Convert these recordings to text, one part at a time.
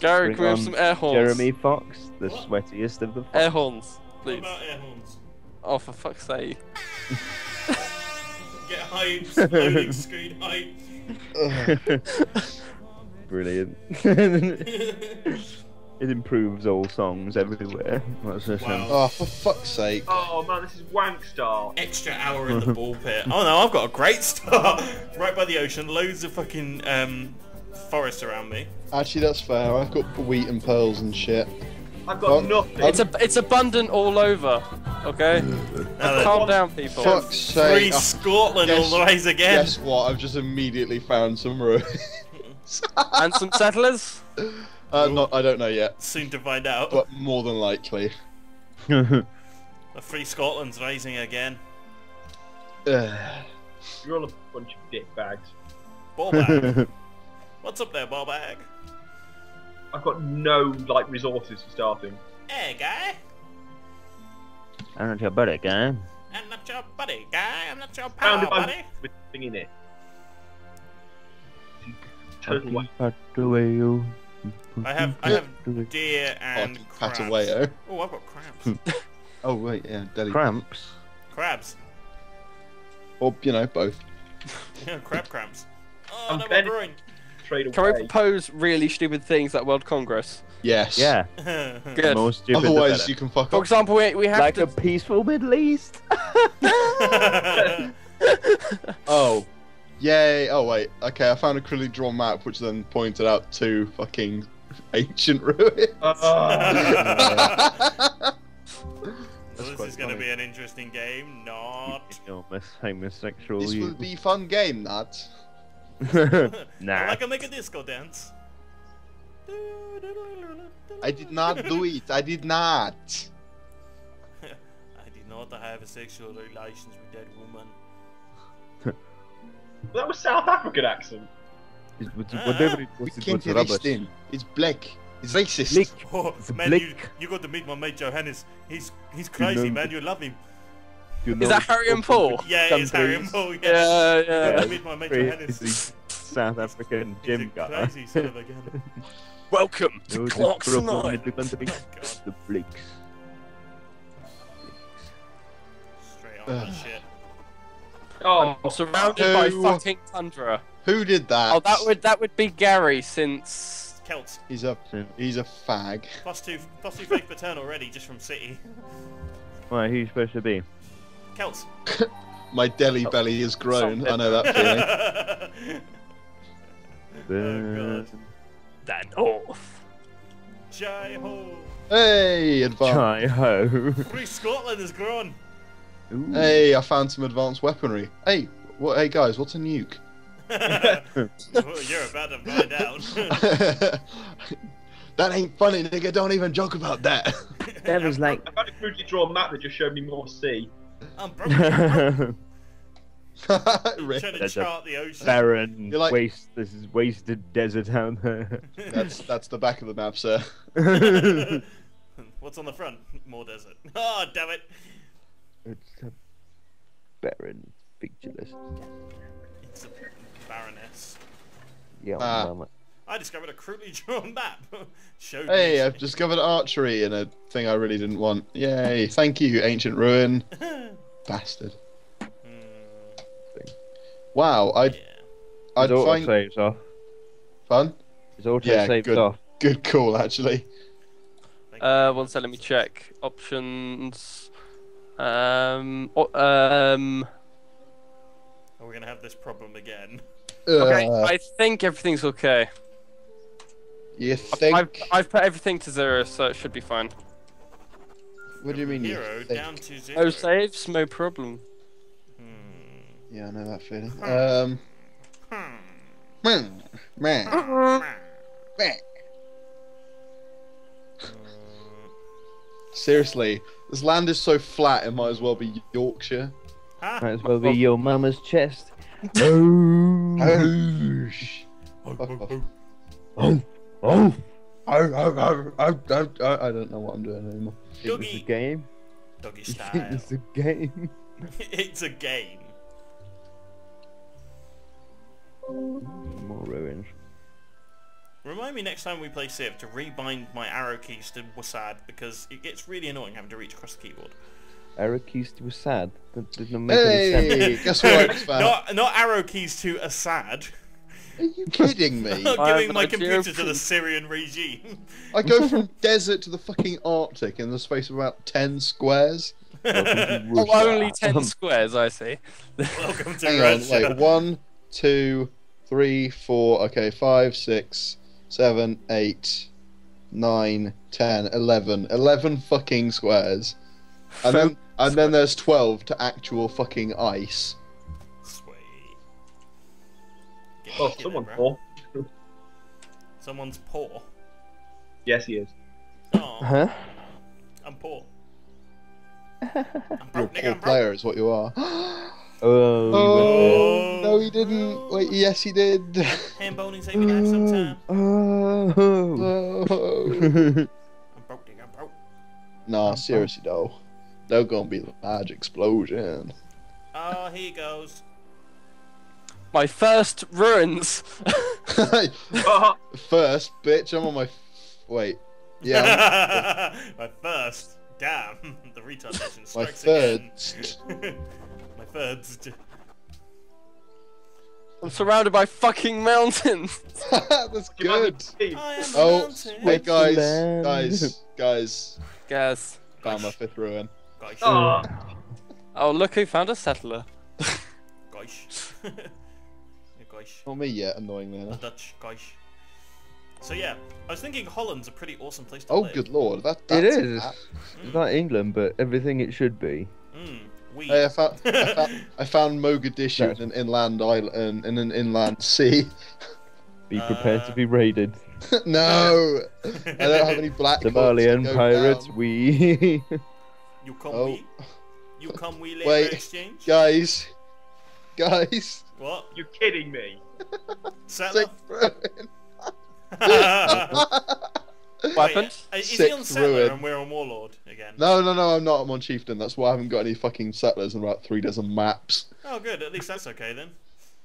Gary, Bring can we have some air horns? Jeremy Fox, the sweatiest of the Fox. Air horns, What please. about air horns? Oh, for fuck's sake. Get hypes, loading screen hypes. Brilliant. it improves all songs everywhere. That's just Wow. Oh, for fuck's sake. Oh man, this is Wankstar. Extra hour in the ball pit. Oh no, I've got a great start. right by the ocean, loads of fucking um, forest around me. Actually, that's fair. I've got wheat and pearls and shit. I've got Oh, nothing. It's a, it's abundant all over. Okay. Uh, Calm down, people. Fuck's Free sake. Oh, Scotland guess- all the ways again. Guess what? I've just immediately found some ruins. And some settlers. uh, not, I don't know yet, Soon to find out. but more than likely. The Free Scotland's rising again. You're all a bunch of dickbags. Ball bag. What's up there, ball bag? I've got no like resources for starting. Hey, guy. I'm not your buddy, guy. I'm not your buddy, guy. I'm not your pal, a buddy. bunch with thing in it. Total. Pat away. I have, I have deer oh, and Fucking crabs. Pataweo. Oh, I've got crabs. Hmm. Oh, wait, yeah, Delhi. Cramps. crabs. Or, you know, both. Yeah, crab cramps. Oh, I'm no, my Ben- groin. Trade Can we propose really stupid things at World Congress? Yes. Yeah. Good. The more stupid, Otherwise, better. you can fuck For off. example, we, we have Like to. a peaceful Middle East. Oh. Yay. Oh, wait. Okay, I found a clearly drawn map which then pointed out two fucking ancient ruins. Ah. So this is going to be an interesting game. Not. Enormous homosexual. this will be fun game, that. I nah. like to make a disco dance. I did not do it. I did not. I did not have a sexual relations with that woman. that was South African accent. It's- it's- Ah. whatever it We was, it can't was rubbish. racist in. It's black. It's racist. Blick. Oh, It's man, blick. you, you got to meet my mate Johannes. He's he's crazy, know- man. You love him. You Is that Harry and Paul? Yeah, it's Harry and Paul. Yeah, Yeah, You yeah. got to my mate Johannes. Crazy South African He's gym a guy. crazy son of a gun. Welcome No, to the Clarkson trouble Island. with the country. Oh, God. The Blicks. Straight on that Ugh. shit. Oh, I'm surrounded by fucking tundra. Who did that? Oh, that would that would be Gary since. Celts. He's a he's a fag. Plus two, plus two faith patern already, just from City. Right, who's supposed to be? Celts. My deli Oh, belly has grown. something. I know that feeling. Oh, God. The North. Jai ho! Hey, advanced. Chai ho. Free Scotland has grown. Ooh. Hey, I found some advanced weaponry. Hey, what? Hey guys, what's a nuke? Well, You're about to find out. that ain't funny, nigga. Don't even joke about that. That was like. I've found a crudely drawn map that just showed me more sea. I'm broke. I'm Rick, trying to That's chart the ocean. barren You're like- waste. This is wasted desert out there. that's that's the back of the map, sir. What's on the front? More desert. Oh, damn it. it's a barren, featureless. It's a Baroness. Yeah, Ah. Mama. I discovered a crudely drawn map. Showed Hey, me. I've discovered archery in a thing I really didn't want. Yay! Thank you, ancient ruin, bastard. Hmm, Wow, I'd yeah. I'd His auto find saves off. fun. His auto Yeah, saves good. off. Good call, actually. Thank you. Uh, one second, let me check options. Um, o- um. Are we gonna have this problem again? Okay, Uh, I think everything's okay. You think? I've I've put everything to zero, so it should be fine. What do you mean? you Hero think? down to zero. No saves, no problem. Hmm. Yeah, I know that feeling. Um, Hmm. man, man, Hmm. man. Seriously, this land is so flat. It might as well be Yorkshire. Huh? Might as well be your mama's chest. oh. Oh, sh- Oh, Fuck oh, off. oh, oh, oh, I don't know what I'm doing anymore. It was a game. Doggy style. was a game. it's a game. More ruins. Remind me next time we play Civ to rebind my arrow keys to WASD because it gets really annoying having to reach across the keyboard. Arrow keys to Assad? That did not make any sense. Guess what I just found? not not arrow keys to Assad. Are you kidding me? Not I giving my computer idea. to the Syrian regime. I go from desert to the fucking Arctic in the space of about ten squares. Oh, only 10 squares, I see. Welcome to Hang on, Russia. wait. One, two, three, four. Okay, five, six, seven, eight, nine, ten, eleven. Eleven fucking squares. And then, and then there's twelve to actual fucking ice. Oh, back someone's poor. Someone's poor. Yes, he is. Oh, Huh? I'm poor. I'm You're a broke, nigga, poor I'm player, is what you are. Oh, Oh, Oh. no, he didn't. Wait, yes, he did. Ham boning save me life sometime. Oh. Oh. I'm broke, nigga, I'm broke. nah, seriously though. They're gonna be a large explosion. Oh, here he goes. My first ruins. Oh, uh-huh. First. First, bitch, I'm on my. F- Wait. Yeah. My first. Damn, the retardation My strikes third. again. My third. I'm surrounded by fucking mountains. That's you good. Steve. I am Oh, mountain. wait, guys, Switzerland. guys, guys. Guess. Found my fifth ruin. Gosh. Ah. Oh, Oh, look who found a settler. Gosh. Gosh. Not me yet, annoyingly The. Dutch. Gosh. So yeah, I was thinking Holland's a pretty awesome place to Oh, live. good lord, that, It that's is. that. It's like England, but everything it should be. Mm, we. Hey, I found, I found, I found Mogadishu in an inland island, in an inland sea. Be prepared Uh, to be raided. no, I don't have any black. hawks Somalian to pirates, down. we. You come Oh. we. You come we labor Wait, exchange. guys, guys. What? You're kidding me? Settler? Sixth ruin. What happened? Wait, is he on settler ruin. and we're on warlord again? no, no, no, I'm not. I'm on chieftain. That's why I haven't got any fucking settlers and about three dozen maps. Oh, good. At least that's okay then.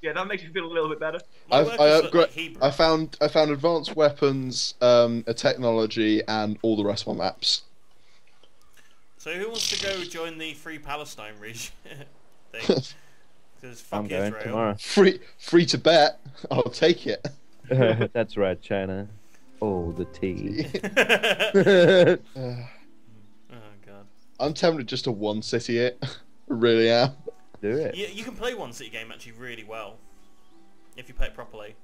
Yeah, that makes me feel a little bit better. My I've, I, upgra- like Hebrew. I found I found advanced weapons, um, a technology, and all the rest of my maps. So who wants to go join the Free Palestine region thing? Because fuck I'm going Israel. tomorrow. Free, free to bet. I'll take it. That's right, China. Oh, the tea. Oh god. I'm tempted just to one city it. really am. Do it. You, you can play one city game actually really well. If you play it properly.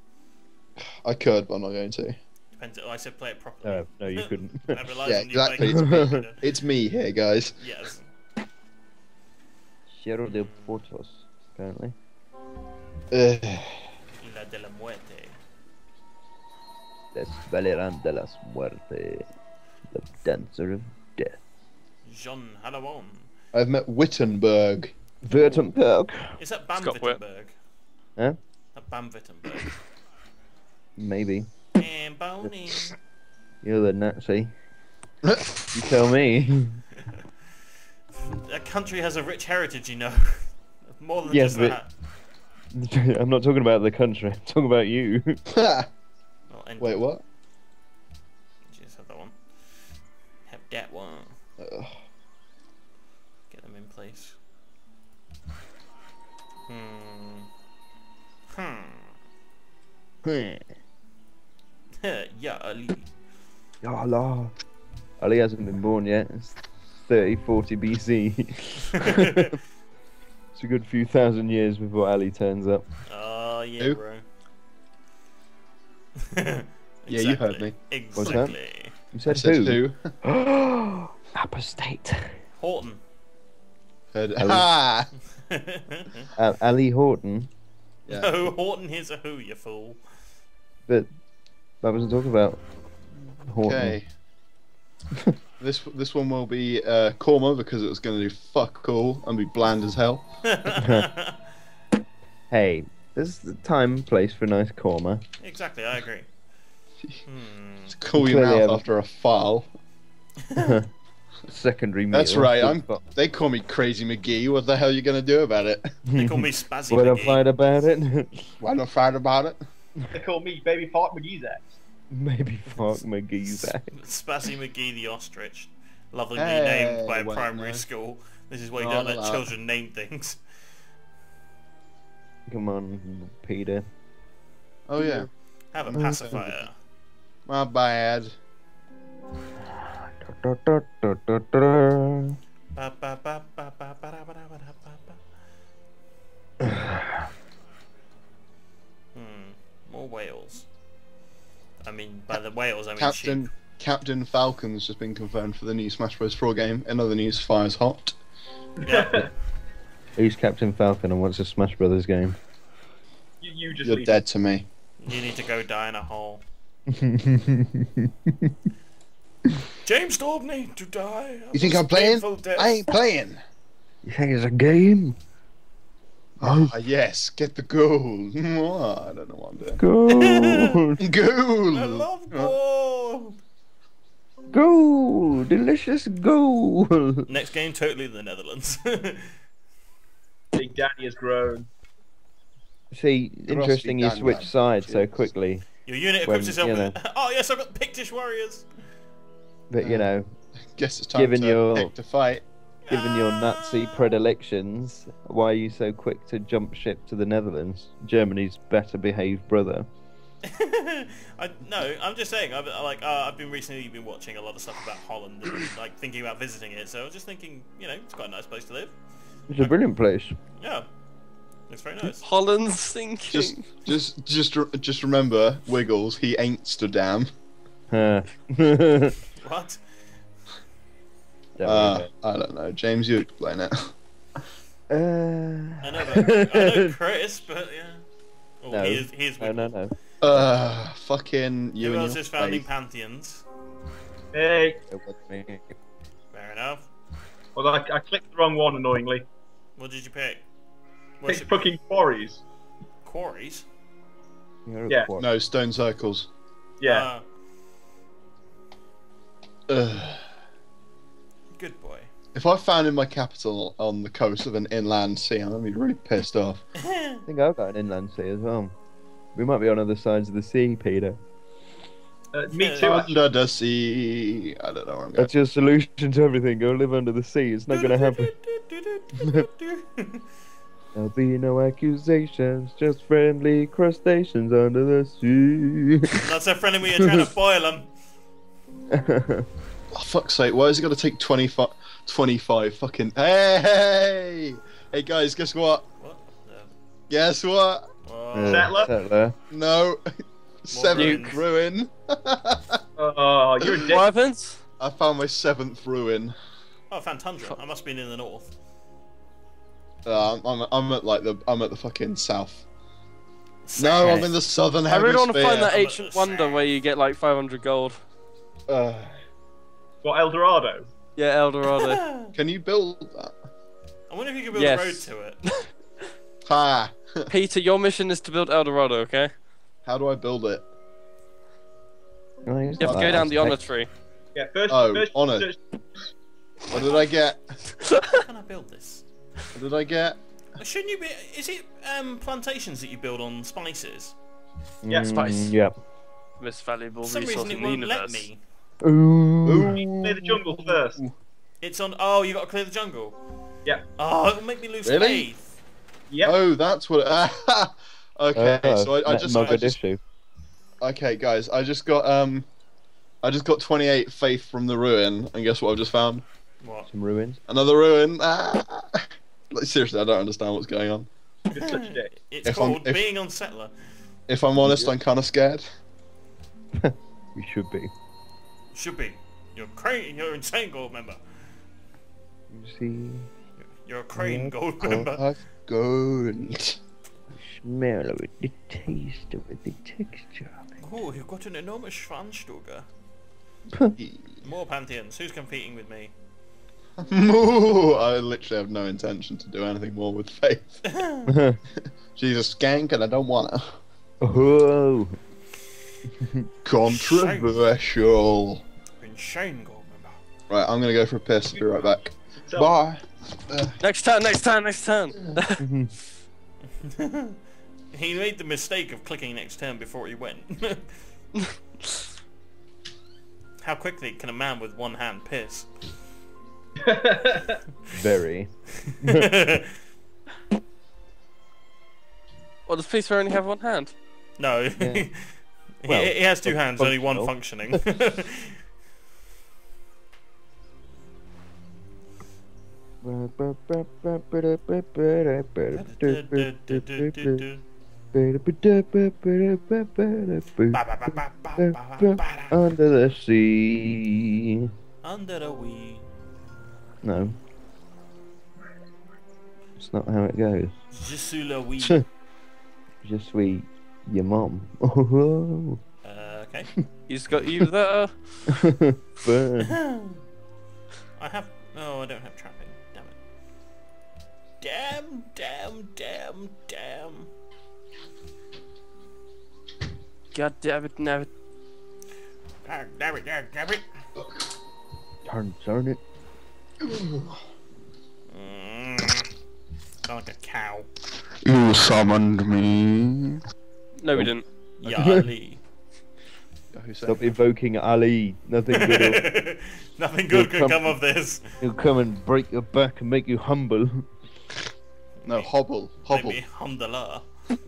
I could, but I'm not going to. Depends. Oh, I said play it properly. No, no, you couldn't. Yeah, on you exactly. It's me. properly. It's me here, guys. Yes. Cerro de Portos, apparently. Ugh. La de la muerte. Desvaleran de las Muerte. The Dancer of Death. Jean Halawon. I've met Wittenberg. Württemberg. Is that Bam Scott Whip. Wittenberg? Huh? That Bam Wittenberg. Maybe. and Boney. You're the Nazi. You tell me. A country has a rich heritage, you know. More than Yes, just but- that. I'm not talking about the country. I'm talking about you. Well, and Wait, what? Just have that one. Have that one. Ugh. Get them in place. Hmm. Hmm. yeah, Ali. Ya Allah. Ali hasn't been born yet. It's 30, 40 BC. It's a good few thousand years before Ali turns up. Oh yeah, Who? bro. Yeah, you heard me. What's that? Exactly. You I said, said who? who? Apostate. Horton. Heard. Ali. Ah! Uh, Ali Horton. Yeah. No, Horton is a who, you fool. But I wasn't talking about Horton. Okay. This this one will be uh, Korma because it was going to do fuck all and be bland as hell. Hey, there's the time and place for a nice korma. exactly, I agree. Hmm. Just Call your mouth after a foul. Secondary meal. That's right. I'm. They call me Crazy McGee. What the hell are you going to do about it? They call me Spazzy What I McGee. fight about it? Why not fight about it? They call me Baby Fart McGee's ass. Maybe fuck McGee's back. Spazzy McGee the ostrich, lovingly Hey, named by a primary no. school. This is why you Oh, don't let la. children name things. Come on, Peter. Oh yeah, Have a pacifier. my bad. the whales, I mean Captain sheep. Captain Falcon's just been confirmed for the new Smash Bros. 4 game. In other news, Fire's hot. Yeah. Who's Captain Falcon and what's a Smash Brothers game? You, you just You're leave. dead to me. you need to go die in a hole. James Daubney to die. of You think I'm playing? death. I ain't playing. You think it's a game? Ah, yes, get the goal. I don't know what I'm doing. Gold! Goal. I love gold. gold! Delicious gold! Next game, totally the Netherlands. Big Daddy has grown. See, interesting you switch sides so quickly, Your unit When, equips itself you with. Oh yes, I've got Pictish warriors. but you Uh, know, Guess it's time Given to your- pick to fight. Given your Nazi predilections, why are you so quick to jump ship to the Netherlands? Germany's better behaved brother. I no, I'm just saying. I've I, like uh, I've been recently been watching a lot of stuff about Holland and like thinking about visiting it. So I was just thinking, you know, it's quite a nice place to live. It's a brilliant place. Yeah, it's very nice. Holland's thinking. Just, just, just, just remember, Wiggles. He ain't Amsterdam. Uh, there What? We Uh. I don't know, James. You explain it. I Uh, know, but, I know Chris, but yeah. Oh, No. he is. He is. no, no, no. Uh, fucking you Who and else your is founding pantheons? Hey, It wasn't me. Fair enough. well, I, I clicked the wrong one annoyingly. What did you pick? Picked Worship fucking quarries. quarries. Yeah. quark. No stone circles. Yeah. Ah, Ugh. Good boy. If I found in my capital on the coast of an inland sea, I'm gonna be really pissed off. I think I've got an inland sea as well. We might be on other sides of the sea, Peter. Uh, me too. Under the sea. I don't know where I'm going. That's your solution to everything. Go live under the sea. It's not gonna happen. There'll be no accusations, just friendly crustaceans under the sea. Not so friendly when you're trying to boil them. Oh, fuck's sake, why has it got to take 25, 25 fucking. Hey! Hey guys, guess what? What? the- Guess what? Uh, Settler? Settler. No. Seventh Nuke. ruin. Oh, you're a dick. What happens? I found my seventh ruin. oh, Fantundra. I must have been in the north. Uh, I'm, I'm, I'm at like the I'm at the fucking south. No, I'm in the southern I really want to find that ancient wonder where you get like 500 gold. Uh, What, El Dorado? Yeah, El Dorado. can you build that? I wonder if you can build Yes. a road to it. Ha! Peter, your mission is to build El Dorado, okay? How do I build it? You have to go down the honor tree. Yeah, first. Oh, first honour. search- What did I get? How can I build this? What did I get? Shouldn't you be? Is it um, plantations that you build on spices? Yeah, spice. Mm, Yep. Most valuable For some resource reason, it in the won't let me. Ooh. Clear the jungle first. It's on. Oh, you got to clear the jungle. Yep. Oh, it'll make me lose Really? faith. Yep. Oh, that's what. okay, Oh, so I, I Met just, I just Mogadishu. Okay, guys, I just got um, I just got 28 faith from the ruin, and guess what I've just found? What? Some ruins. Another ruin. Ah! Like seriously, I don't understand what's going on. You're such a dick. It's If I'm- called if- being on settler. If I'm honest, I'm kind of scared. We should be. Should be. You're crane. You're insane gold member. You see, You're a crane Yeah. gold member. I've gold. smell of it, the taste of it, the texture of it. Oh, you've got an enormous Schwanstuga. More pantheons. Who's competing with me? Moo! I literally have no intention to do anything more with faith. She's a skank, and I don't want her. oh, Controversial. Insane gold member. Right, I'm gonna go for a piss. Be right back. So, Bye. Next turn, next turn, next turn. he made the mistake of clicking next turn before he went. How quickly can a man with one hand piss? Very. Well, does Peter only have one hand? no. Yeah. he, Well, he has two hands, only one functioning. Under the sea. Under the wee. No. It's not how it goes. Je suis le wee. Je suis your mom. Oh, Uh, okay. He's got you there. burn. I have. Oh, I don't have trapping. Damn it. Damn, damn, damn, damn. God damn it, no. Ah, Damn it, damn, damn it. Turn, turn it. Mm. Like a cow. You summoned me. No, we didn't. Yali. Who Stop evoking Ali. Nothing good. Nothing good You'll could come- come of this. He'll come and break your back and make you humble. No, hobble, hobble. Maybe Alhamdulillah.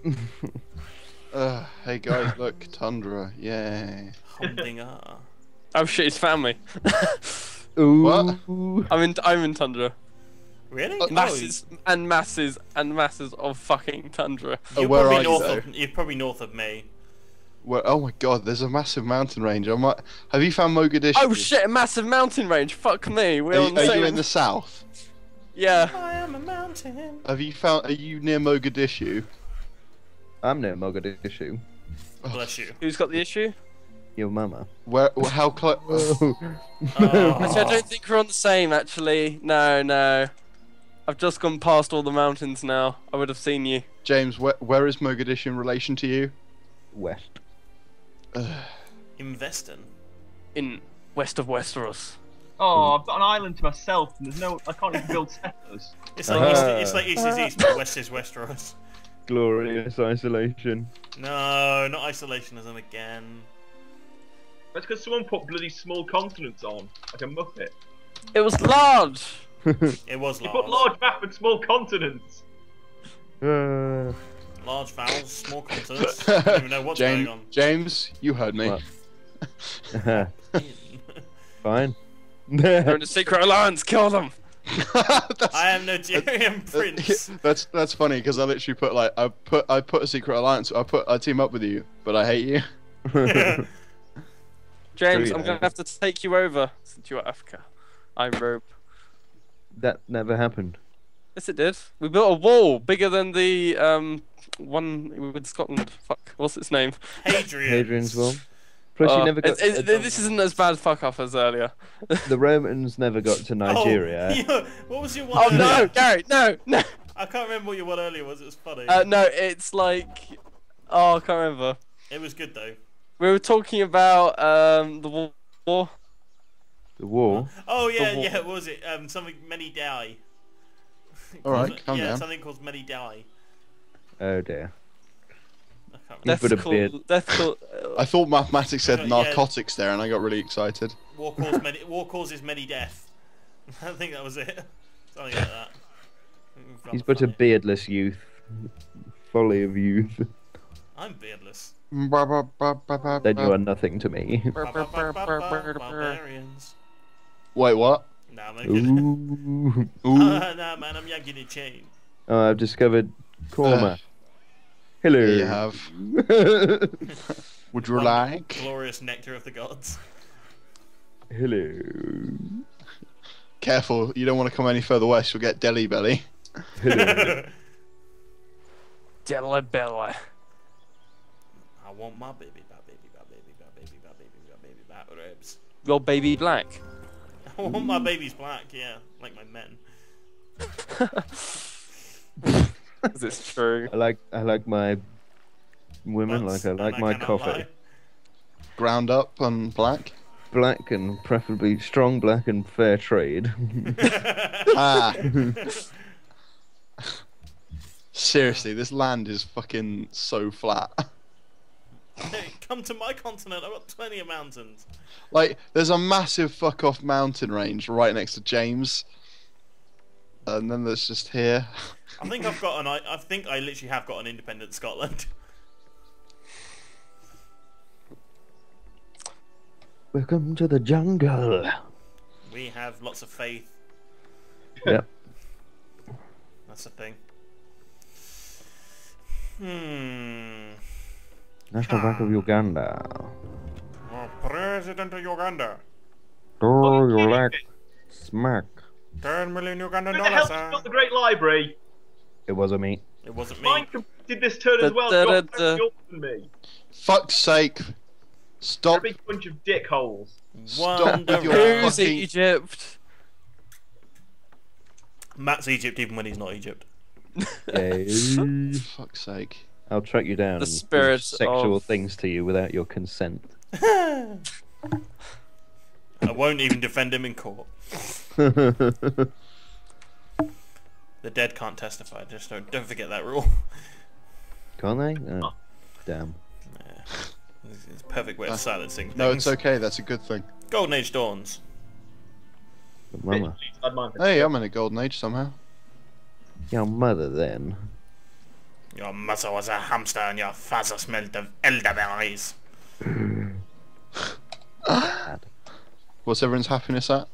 Uh, hey guys, look, Tundra, yay. Humdinger. Oh shit, his family. Ooh. What? I'm in. I'm in tundra. Really? Uh, Oh, Masses and masses and masses of fucking tundra. Oh, you're where probably are you north though? of. You're probably north of me. Where, oh my god, there's a massive mountain range. I might. Have you found Mogadishu? Oh shit, a massive mountain range. Fuck me. We're Are, on you- the are same. you in the south? Yeah. I am a mountain. Have you found? Are you near Mogadishu? I'm near Mogadishu. Oh, Bless you. Who's got the issue? Your mama. Where? How close? Oh. Actually, I don't think we're on the same. Actually, no, no. I've just gone past all the mountains now. I would have seen you. James, where, where is Mogadishu in relation to you? West. Investing. in west of Westeros. Oh, I've got an island to myself, and there's no. I can't even build settlers. It's like east, it's like east is east, but west is Westeros. Glorious isolation. No, not isolationism again. That's because someone put bloody small continents on, like a muppet. It was large. It was large. You put large map and small continents. Uh, Large vowels, small consonants. I don't even know what's James, going James, you heard me. Fine. They're in a secret alliance. Kill them. I am Nigerian prince. that's that's funny because I literally put like I put I put a secret alliance. I put I team up with you, but I hate you. James, True, I'm yeah. gonna have to take you over since you're Africa. I rope. that never happened. Yes, it did. We built a wall bigger than the um one with Scotland. Fuck, what's its name? Hadrian. Hadrian's Wall. Plus, Oh, you never got. it's- it's- this isn't as bad fuck up as earlier. the Romans never got to Oh, Nigeria. yeah, What was your one? Oh earlier? no, Gary, no, no, I can't remember what your one earlier was. It was funny. uh, no. It's like, oh, I can't remember. it was good though. We were talking about um the war. The war. Oh yeah, wa- yeah. What was it? Um, something many die. All right, Calls it- calm yeah, down. something called many die. Oh dear. I can't You remember. put a beard. called. Death called. Uh, I thought mathematics said Yeah. narcotics there, and I got really excited. War causes many. War causes many death. I think that was it. Something like that. He's Rather but a beardless youth. Folly of youth. I'm beardless. Then you are nothing to me. Barbarians. Wait, what? Nah, I'm only. Ooh. Ooh. nah, man, I'm yanking a chain. Oh, I've discovered Korma. Hello. There you have. Would you One like? Glorious nectar of the gods. Hello. Careful, you don't want to come any further west. You'll get Delhi belly. Hello. Della Bella. I want my baby, my baby, my baby, my baby, my baby, my baby, my ribs. Your baby black. I want my baby's black, yeah, like my men. Is this true? I like I like my women Butts, like I like and my cannot coffee. Ground up and black. Black and preferably strong black and fair trade. Ah. Seriously, this land is fucking so flat. Hey, Come to my continent. I've got plenty of mountains. Like, there's a massive fuck off mountain range right next to James. And then there's just here. I think I've got an. I, I think I literally have got an independent Scotland. Welcome to the jungle. We have lots of faith. Yep. That's the thing. Hmm. National Bank of Uganda. Oh, President of Uganda. Oh, you kidding like smack. 10 million Ugandan Who the dollars, hell's sir. got the Great Library? It wasn't me. It wasn't me. Mine completed this turn as well. da- Got da- da. me. Fuck's sake. They're a big bunch of dickholes. Stop with your Wonder- Who's fucking- Egypt? Matt's Egypt even when he's not Egypt. Yay. Fuck's sake. I'll track you down The and do spirit sexual of- things to you without your consent. I won't even defend him in court. Can't The dead can't testify. Just don't don't forget that rule. Can't they? Oh, damn. Yeah. It's it's a perfect way of Uh, silencing things. No, it's okay. That's a good thing. Golden Age dawns. But mama. I'd mind it. Hey, I'm in a golden age somehow. Your mother then. Your mother was a hamster and your father smelled of elderberries. What's everyone's happiness at?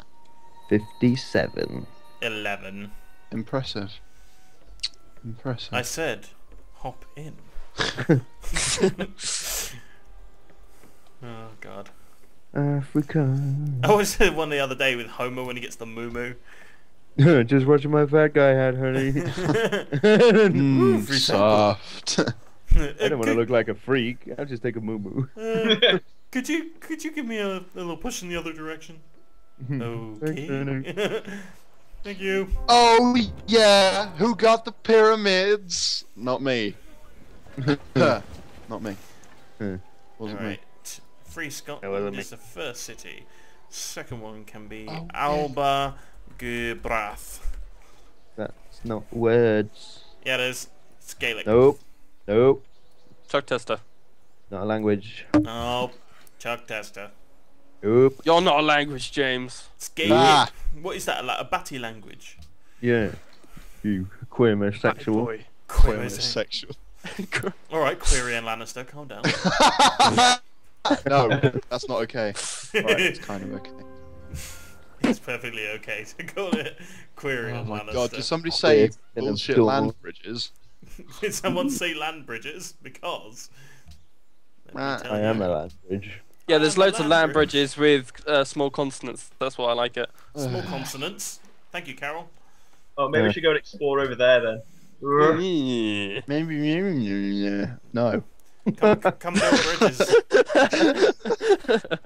57. Eleven. Impressive. Impressive. I said, hop in. oh god. Africa. I was at one the other day with Homer when he gets the moo moo. Just watching my fat guy hat, honey. Mm, soft. I don't want to look like a freak. I'll just take a moo moo. Uh, could you could you give me a, a little push in the other direction? Okay. Thank you. oh yeah, who got the pyramids? Not me. Not me. Hmm. Wasn't me. Free Scotland wasn't me. is the first city. Second one can be Oh, Alba gu bràth. That's not words. Yeah, it is. It's Gaelic. Nope. Nope. Chuck tester. Not a language. No. Chuck Tester. Nope. You're not a language, James. It's Gaelic. Ah. What is that? Like a batty language? Yeah. You queer sexual. Boy. Queer. sexual. Alright, Queerion Lannister, calm down. no, that's not okay. Right, it's kind of okay. it's perfectly okay to call it Query Oh and my Lannister. god, did somebody say Queer. bullshit Adorable. land bridges? Did someone say land bridges? Because. Let me I am you. a language. Yeah, there's loads of land land bridges with uh, small consonants. That's why I like it. Small consonants. Thank you, Carol. Oh, maybe Yeah. we should go and explore over there then. Yeah. Maybe. No. Come, come build bridges.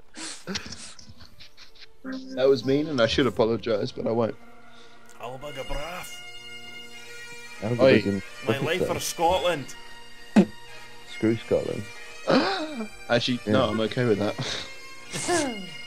That was mean, and I should apologise, but I won't. Alba gu bràth. I'll Oi. be looking- My looking life for- for Scotland. Screw Scotland. Actually, no, I'm okay with that.